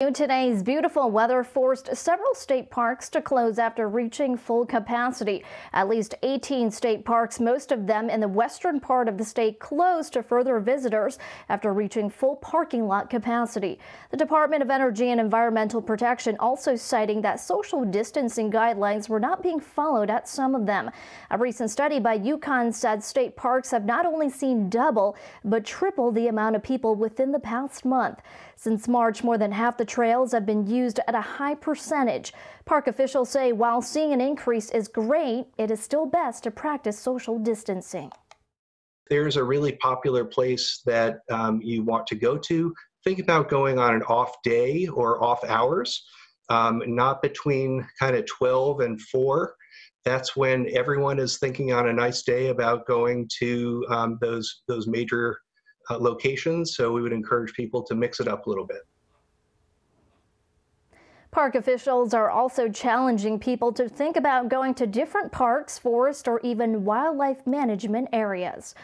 Today's beautiful weather forced several state parks to close after reaching full capacity. At least 18 state parks, most of them in the western part of the state, closed to further visitors after reaching full parking lot capacity. The Department of Energy and Environmental Protection also citing that social distancing guidelines were not being followed at some of them. A recent study by UConn said state parks have not only seen double, but triple the amount of people within the past month. Since March, more than half the trails have been used at a high percentage. Park officials say while seeing an increase is great, it is still best to practice social distancing. There's a really popular place that um, you want to go to. Think about going on an off day or off hours, um, not between kind of 12 and 4 that's when everyone is thinking on a nice day about going to um, those those major uh, locations. So we would encourage people to mix it up a little bit. Park officials are also challenging people to think about going to different parks, forest, or even wildlife management areas.